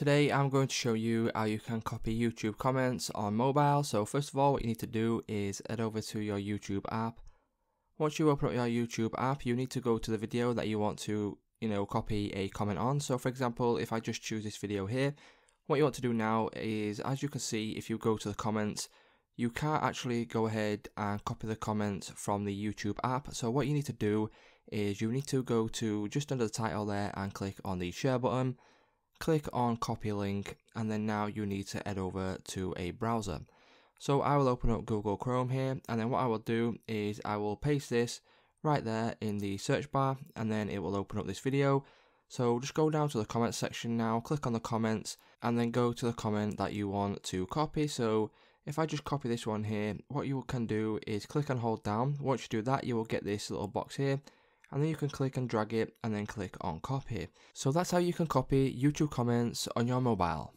Today I'm going to show you how you can copy YouTube comments on mobile. So first of all what you need to do is head over to your YouTube app. Once you open up your YouTube app you need to go to the video that you want to you know copy a comment on. So for example if I just choose this video here what you want to do now is as you can see if you go to the comments you can't actually go ahead and copy the comments from the YouTube app. So what you need to do is you need to go to just under the title there and click on the share button click on copy link and then now you need to head over to a browser. So I will open up Google Chrome here and then what I will do is I will paste this right there in the search bar and then it will open up this video. So just go down to the comments section now, click on the comments and then go to the comment that you want to copy. So if I just copy this one here, what you can do is click and hold down. Once you do that, you will get this little box here and then you can click and drag it and then click on copy. So that's how you can copy YouTube comments on your mobile.